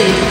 City.